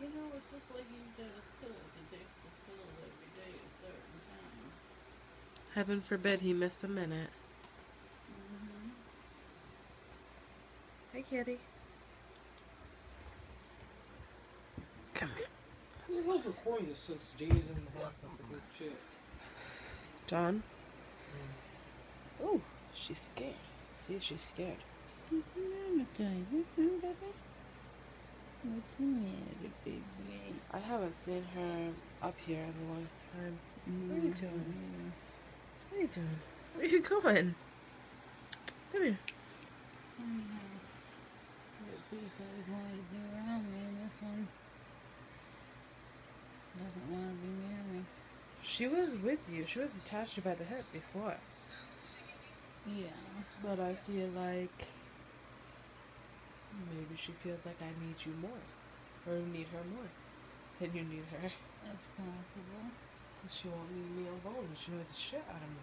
you know, it's just like he does his pills. He takes his pills every day at a certain time. Heaven forbid he miss a minute. Mm-hmm. Hey, kitty. Come here. Who was recording this since Jay's in the half of the good shit? Dawn. Oh, she's scared. See, she's scared. What's the matter, Joy? What's the matter, baby? Baby? I haven't seen her up here in the longest time. Mm. What are you doing? What are you doing? Where are you going? Come here. Piece always wanted to be around me, and this one doesn't want to be near me. She was with you. She was attached to you by the hip before. Yeah. But I feel like maybe she feels like I need you more. Or need her more than you need her. That's possible. Cause She won't leave me alone. She knows the shit out of me.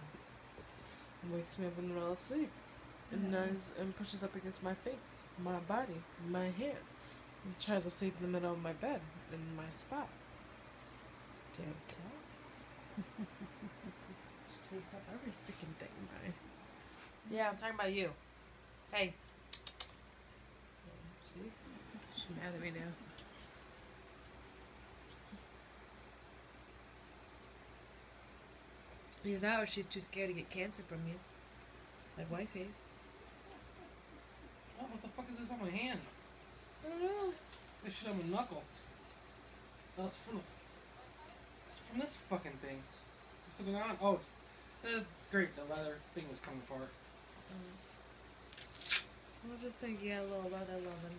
And wakes me up in the middle of sleep. And Yeah. and pushes up against my face, my body, my hands. And tries to sleep in the middle of my bed, in my spot. Damn cat. she takes up every freaking thing, man. Yeah, I'm talking about you. Hey. See? She's mad at me now. Either that or she's too scared to get cancer from you. Like white face. Oh, what the fuck is this on my hand? I don't know. This shit on my knuckle. That's from the. From this fucking thing. What's going on? Oh, it's. Uh, great, the leather thing is coming apart. I was just thinking a little leather loving.